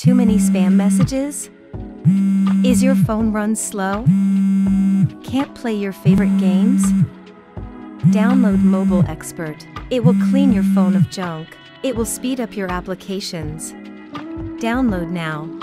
Too many spam messages? Is your phone run slow? Can't play your favorite games? Download Mobile Expert. It will clean your phone of junk. It will speed up your applications. Download now.